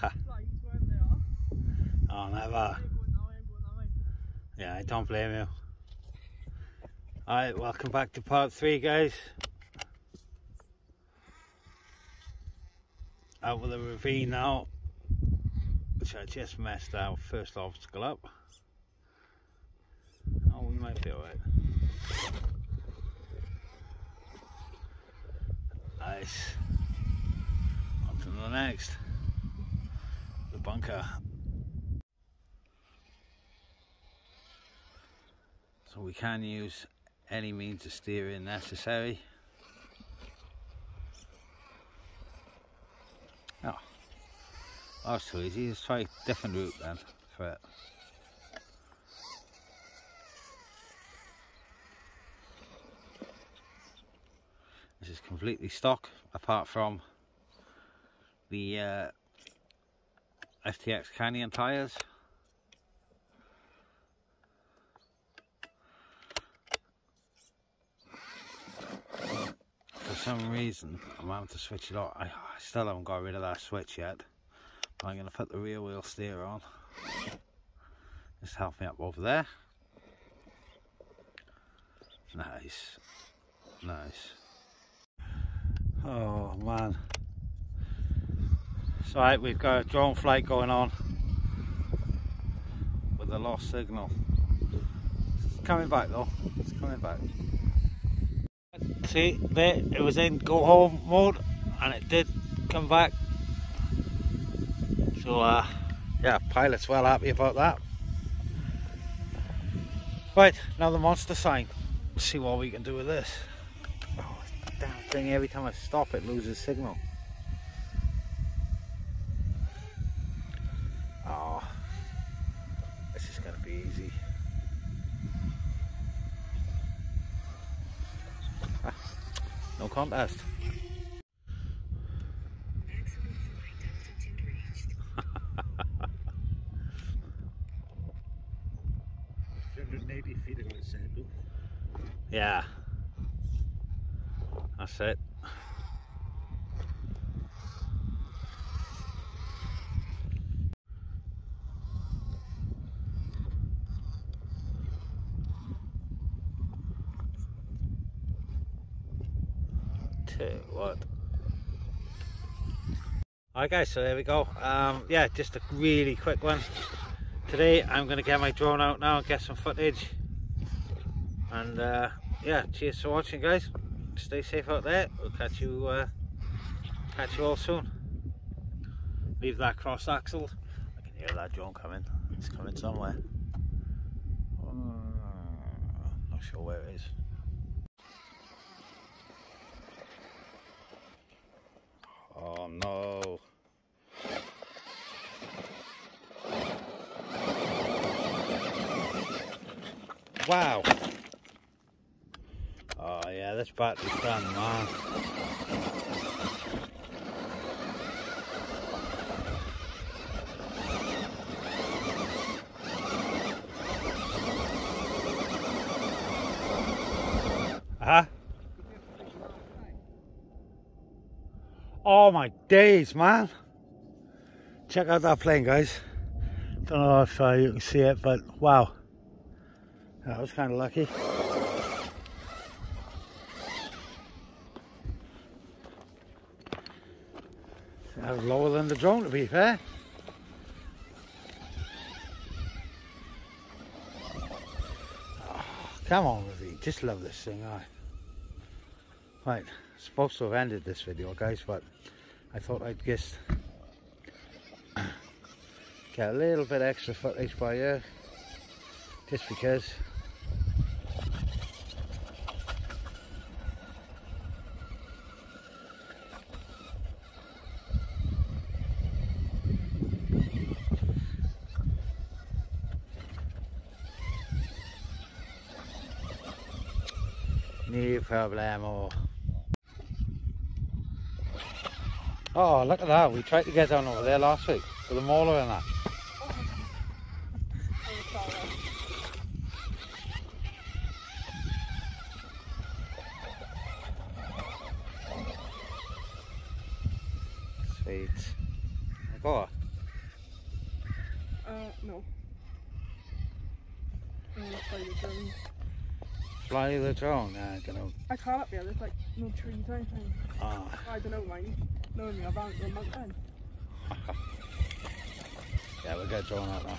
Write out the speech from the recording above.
oh, never. Yeah, I don't blame you. Alright, welcome back to part three, guys. Out with the ravine now, which I just messed our first obstacle up. Oh, we might be alright. Nice. On to the next. So we can use any means of steering necessary. Oh, that's too easy. Let's try a different route then for it. This is completely stock apart from the uh, FTX Canyon tyres. For some reason I'm having to switch it on. I, I still haven't got rid of that switch yet. But I'm going to put the rear wheel steer on. Just help me up over there. Nice. Nice. Oh man. Right, we've got a drone flight going on with a lost signal. It's coming back though. It's coming back. See there it was in go home mode and it did come back. So uh yeah pilot's well happy about that. Right, now the monster sign. Let's see what we can do with this Oh, damn thing every time I stop it loses signal. Oh, this is going to be easy. Ah, no contest. Yeah. That's it. What? Alright guys, so there we go. Um, yeah, just a really quick one. Today I'm going to get my drone out now and get some footage. And uh, yeah, cheers for watching guys stay safe out there. We'll catch you uh, catch you all soon. Leave that cross axle. I can hear that drone coming. It's coming somewhere. Uh, not sure where it is. Oh no. Wow. Oh yeah, this battery's done, man. Huh? Oh my days, man. Check out that plane, guys. Don't know if uh, you can see it, but wow. That was kind of lucky. That was lower than the drone to be fair. Oh, come on Ravi, just love this thing, I. Right, supposed to have ended this video guys, but I thought I'd just get a little bit extra footage by you, just because No problemo. Oh, look at that. We tried to get down over there last week with the mauler and that. Sweet. Go on. Uh, no. Fly the drone. Fly the drone? Nah, I don't know. I can't up here, there's like no trees or anything. Ah, I don't know mine. Knowing me, I've run the mountain. yeah, we'll get drone out now.